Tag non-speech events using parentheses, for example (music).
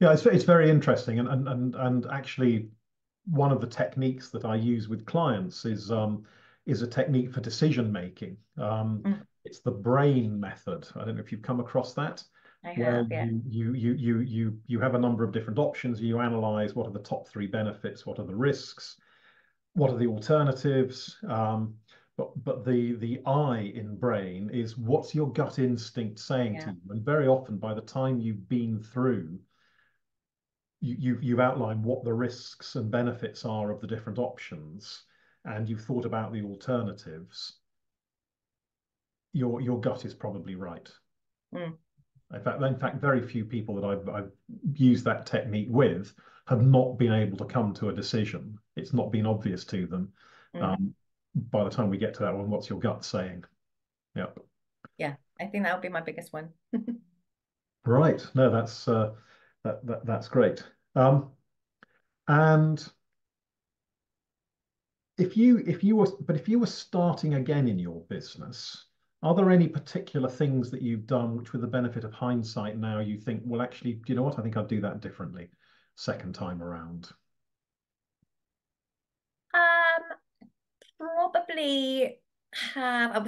Yeah, it's it's very interesting, and and and and actually, one of the techniques that I use with clients is um is a technique for decision making. Um, Mm, it's the brain method. I don't know if you've come across that, I where have, yeah. you you you you you you have a number of different options. You analyze what are the top three benefits, what are the risks, what are the alternatives. Um, but but the the I in brain is what's your gut instinct saying to you? And very often, by the time you've been through you, you you've outlined what the risks and benefits are of the different options, and you've thought about the alternatives, your your gut is probably right. Mm, In fact, in fact, very few people that I've, I've used that technique with have not been able to come to a decision. It's not been obvious to them. mm. Um, by the time we get to that one, what's your gut saying? Yep. Yeah, I think that would be my biggest one. (laughs) Right. No, that's uh, that, that that's great. Um, and if you if you were but if you were starting again in your business, are there any particular things that you've done which with the benefit of hindsight now you think, well, actually, do you know what? I think I'd do that differently second time around. Um, probably have, I was